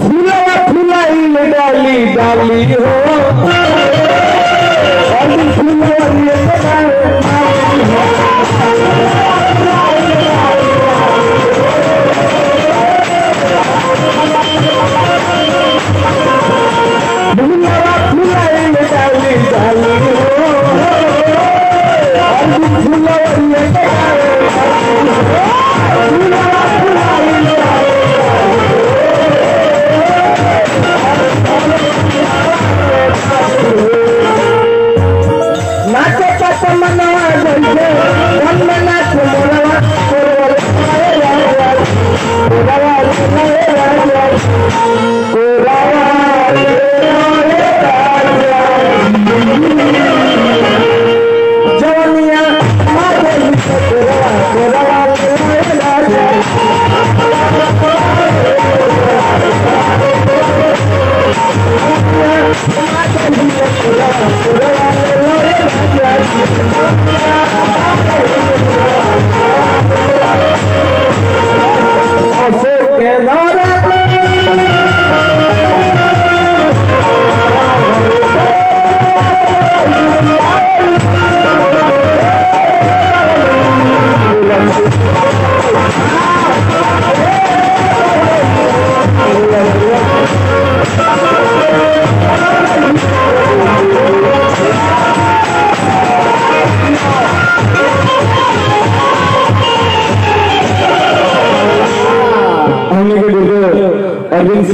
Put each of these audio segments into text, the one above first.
फूला फूला ही डाली डाली हो फूला डाली हो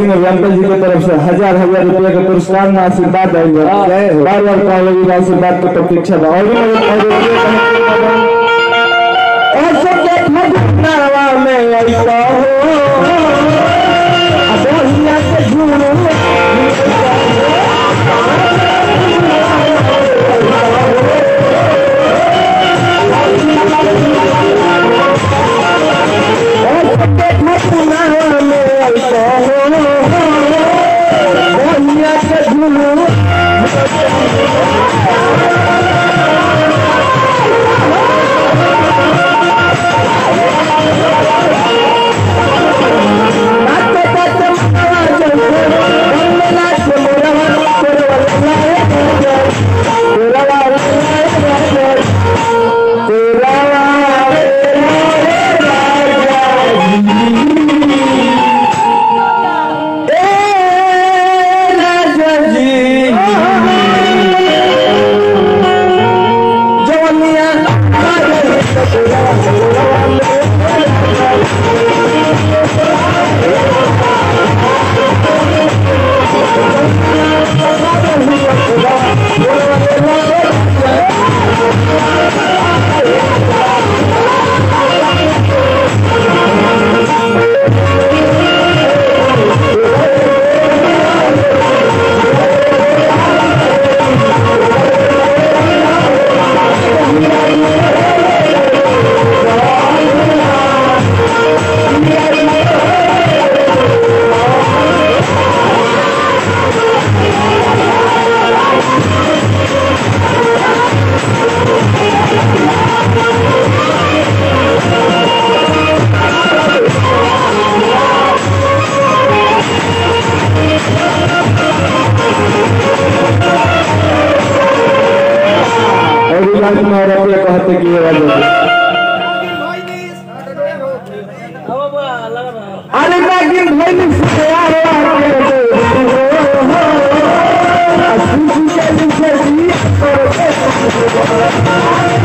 सिंह वेंकट जी की तरफ़ से हज़ार हज़ार रुपए का पुरस्कार में आशीर्वाद आएँगे हाँ। बार बार कॉलेज आशीर्वाद की प्रतीक्षा था और ऐसा देखा में ऐसा हो। Thank you.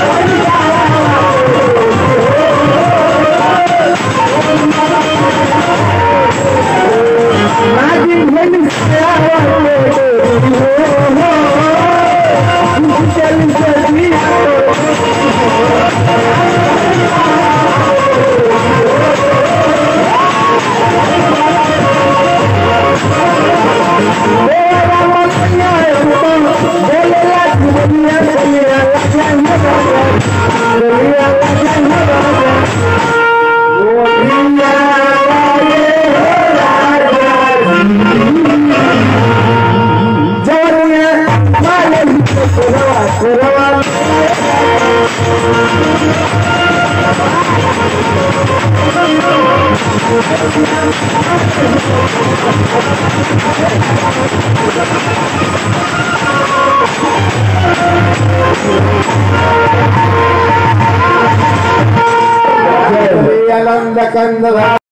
கந்ததா